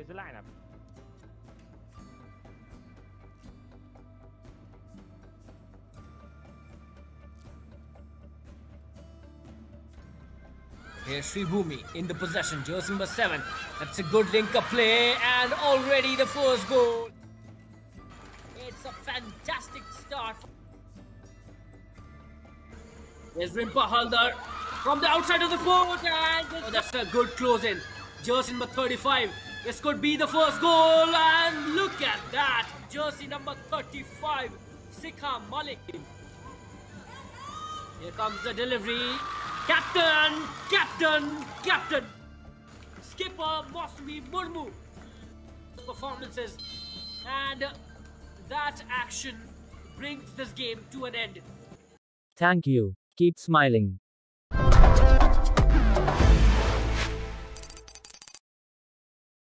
here's the lineup. Here's Sribhumi in the possession, jersey number 7. That's a good link-up play and already the first goal. It's a fantastic start. There's Rimpa Halder from the outside of the court and... Oh, that's a good close-in. Jersey number 35 this could be the first goal and look at that. Jersey number 35, Sikha Malik. Here comes the delivery. Captain, captain, captain. Skipper Mousumi Murmu. Performances and that action brings this game to an end. Thank you. Keep smiling.